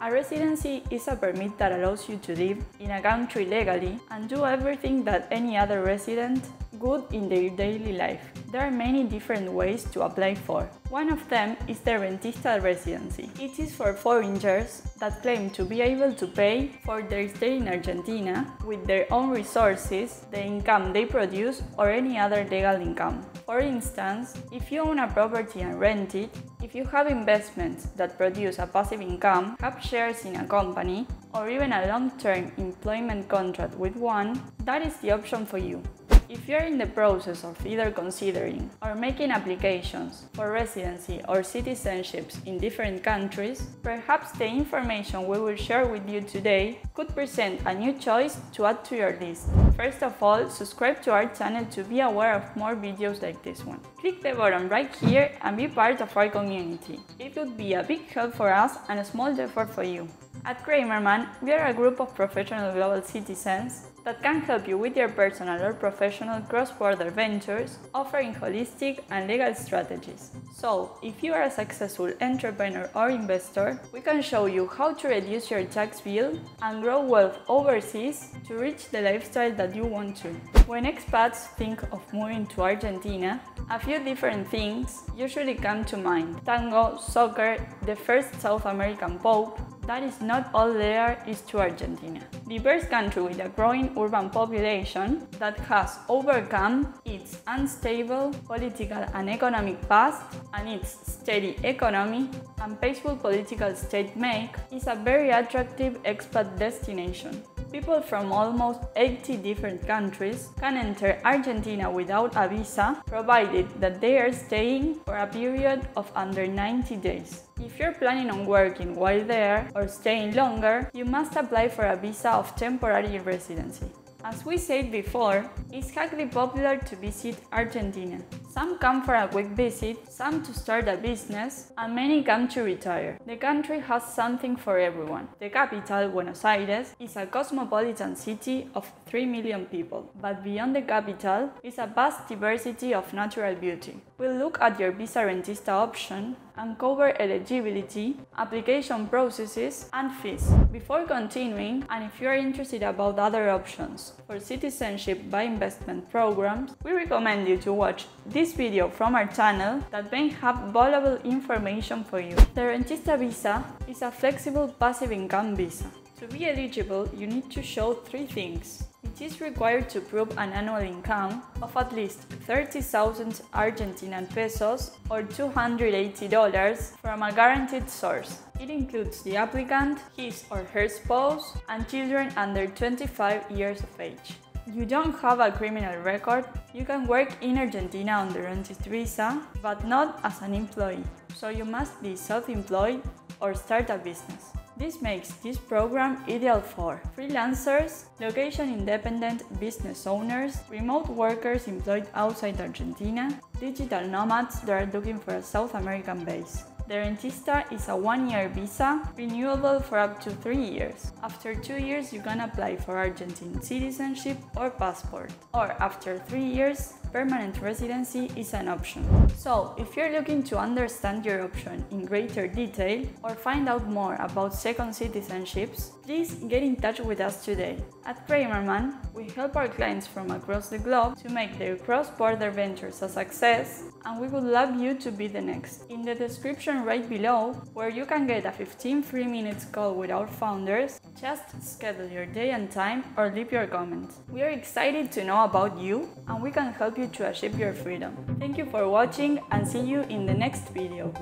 A residency is a permit that allows you to live in a country legally and do everything that any other resident would in their daily life. There are many different ways to apply for. One of them is the Rentista residency. It is for foreigners that claim to be able to pay for their stay in Argentina with their own resources, the income they produce, or any other legal income. For instance, if you own a property and rent it, if you have investments that produce a passive income, have shares in a company, or even a long-term employment contract with one, that is the option for you. If you're in the process of either considering or making applications for residency or citizenships in different countries, perhaps the information we will share with you today could present a new choice to add to your list. First of all, subscribe to our channel to be aware of more videos like this one. Click the button right here and be part of our community. It would be a big help for us and a small effort for you. At Creimerman, we are a group of professional global citizens that can help you with your personal or professional cross-border ventures, offering holistic and legal strategies. So, if you are a successful entrepreneur or investor, we can show you how to reduce your tax bill and grow wealth overseas to reach the lifestyle that you want to. When expats think of moving to Argentina, a few different things usually come to mind. Tango, soccer, the first South American Pope, that is not all there is to Argentina. Diverse country with a growing urban population that has overcome its unstable political and economic past and its steady economy and peaceful political state make is a very attractive expat destination. People from almost 80 different countries can enter Argentina without a visa, provided that they are staying for a period of under 90 days. If you're planning on working while there or staying longer, you must apply for a visa of temporary residency. As we said before, it's highly popular to visit Argentina. Some come for a quick visit, some to start a business, and many come to retire. The country has something for everyone. The capital, Buenos Aires, is a cosmopolitan city of 3 million people, but beyond the capital is a vast diversity of natural beauty. We'll look at your visa rentista option and cover eligibility, application processes, and fees. Before continuing, and if you are interested about other options for citizenship by investment programs, we recommend you to watch this video from our channel that may have valuable information for you. The Rentista Visa is a flexible passive income visa. To be eligible, you need to show three things. It is required to prove an annual income of at least 30,000 Argentinian pesos or $280 from a guaranteed source. It includes the applicant, his or her spouse, and children under 25 years of age. You don't have a criminal record, you can work in Argentina on the rentist visa, but not as an employee, so you must be self-employed or start a business. This makes this program ideal for freelancers, location-independent business owners, remote workers employed outside Argentina, digital nomads that are looking for a South American base. The Rentista is a one-year visa, renewable for up to three years. After two years, you can apply for Argentine citizenship or passport. Or after three years, permanent residency is an option. So, if you're looking to understand your option in greater detail or find out more about second citizenships, please get in touch with us today. At Creimerman, we help our clients from across the globe to make their cross-border ventures a success, and we would love you to be the next. In the description right below where you can get a 15 free minutes call with our founders. Just schedule your day and time or leave your comment. We are excited to know about you and we can help you to achieve your freedom. Thank you for watching and see you in the next video.